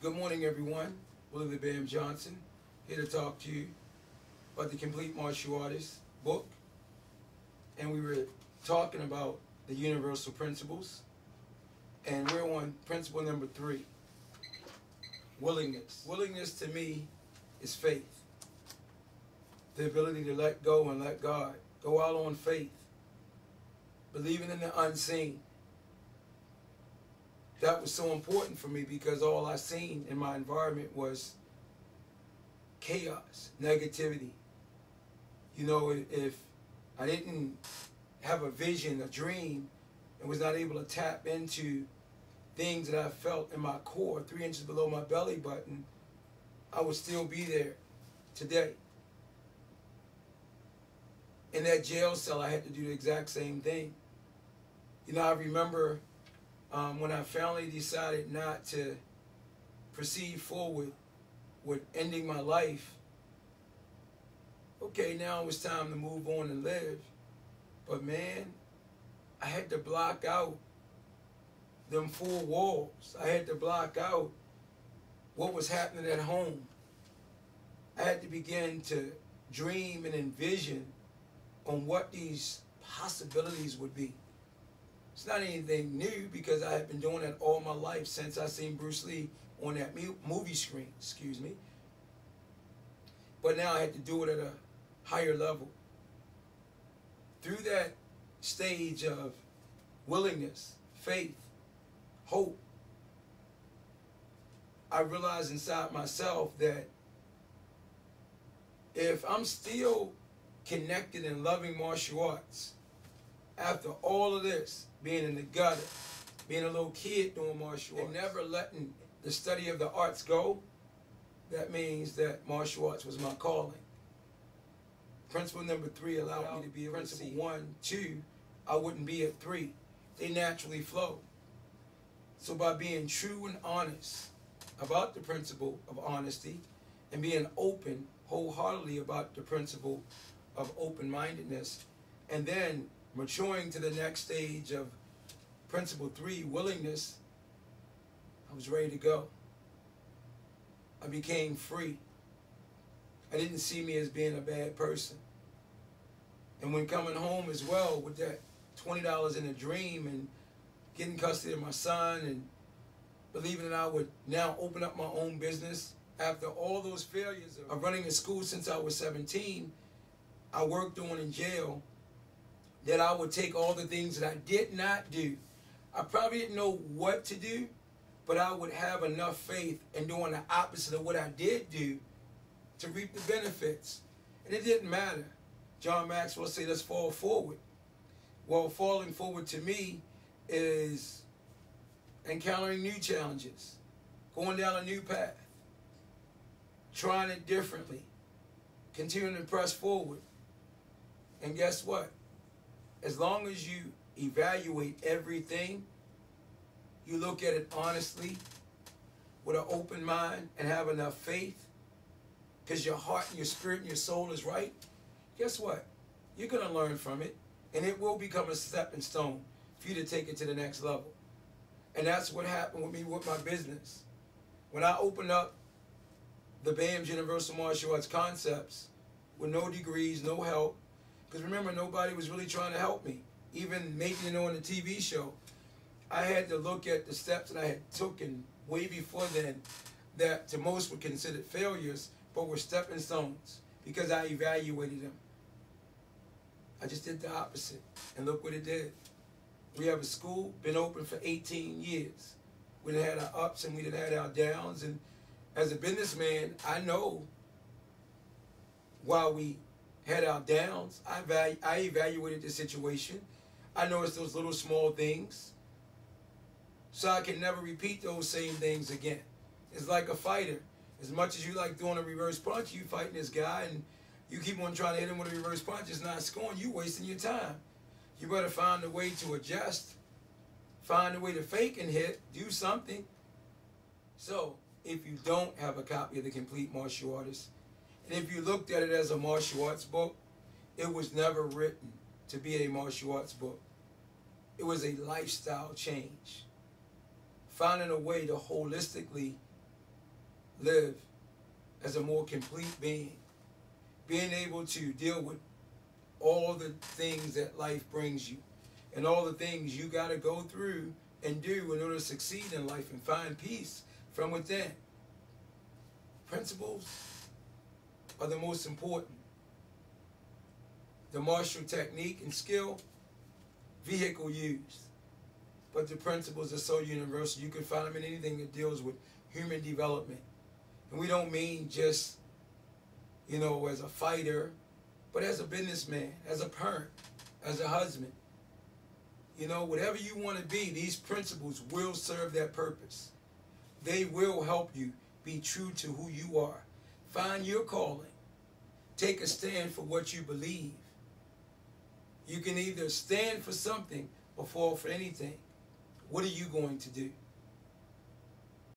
Good morning, everyone. Willie the Bam Johnson here to talk to you about the Complete Martial Artist book. And we were talking about the universal principles. And we're on principle number three willingness. Willingness to me is faith. The ability to let go and let God. Go out on faith. Believing in the unseen that was so important for me because all I seen in my environment was chaos, negativity. You know, if I didn't have a vision, a dream, and was not able to tap into things that I felt in my core, three inches below my belly button, I would still be there today. In that jail cell, I had to do the exact same thing. You know, I remember um, when I finally decided not to proceed forward with ending my life, okay, now it was time to move on and live. But man, I had to block out them four walls. I had to block out what was happening at home. I had to begin to dream and envision on what these possibilities would be. It's not anything new because I have been doing that all my life since I seen Bruce Lee on that movie screen, excuse me. But now I had to do it at a higher level. Through that stage of willingness, faith, hope, I realized inside myself that if I'm still connected and loving martial arts, after all of this, being in the gutter, being a little kid doing martial arts, and never letting the study of the arts go, that means that martial arts was my calling. Principle number three allowed me to be able principle to see. one, two, I wouldn't be at three. They naturally flow. So by being true and honest about the principle of honesty and being open wholeheartedly about the principle of open-mindedness and then maturing to the next stage of principle three, willingness, I was ready to go. I became free. I didn't see me as being a bad person. And when coming home as well with that $20 in a dream and getting custody of my son and believing that I would now open up my own business after all those failures of running a school since I was 17, I worked on in jail that I would take all the things that I did not do. I probably didn't know what to do, but I would have enough faith in doing the opposite of what I did do to reap the benefits. And it didn't matter. John Maxwell said, let's fall forward. Well, falling forward to me is encountering new challenges, going down a new path, trying it differently, continuing to press forward. And guess what? As long as you evaluate everything, you look at it honestly, with an open mind, and have enough faith, because your heart and your spirit and your soul is right, guess what? You're going to learn from it, and it will become a stepping stone for you to take it to the next level. And that's what happened with me with my business. When I opened up the BAM's Universal Martial Arts Concepts with no degrees, no help, because remember, nobody was really trying to help me. Even making it on the TV show, I had to look at the steps that I had taken way before then that to most were considered failures, but were stepping stones because I evaluated them. I just did the opposite, and look what it did. We have a school, been open for 18 years. We done had our ups and we done had our downs, and as a businessman, I know while we had our downs. I, value, I evaluated the situation. I noticed those little small things. So I can never repeat those same things again. It's like a fighter. As much as you like doing a reverse punch, you fighting this guy and you keep on trying to hit him with a reverse punch, it's not scoring, you wasting your time. You better find a way to adjust, find a way to fake and hit, do something. So, if you don't have a copy of The Complete Martial Artist, and if you looked at it as a martial arts book, it was never written to be a martial arts book. It was a lifestyle change. Finding a way to holistically live as a more complete being. Being able to deal with all the things that life brings you and all the things you got to go through and do in order to succeed in life and find peace from within. Principles are the most important. The martial technique and skill, vehicle used. But the principles are so universal. You can find them in anything that deals with human development. And we don't mean just, you know, as a fighter, but as a businessman, as a parent, as a husband. You know, whatever you want to be, these principles will serve that purpose. They will help you be true to who you are. Find your calling. Take a stand for what you believe. You can either stand for something or fall for anything. What are you going to do?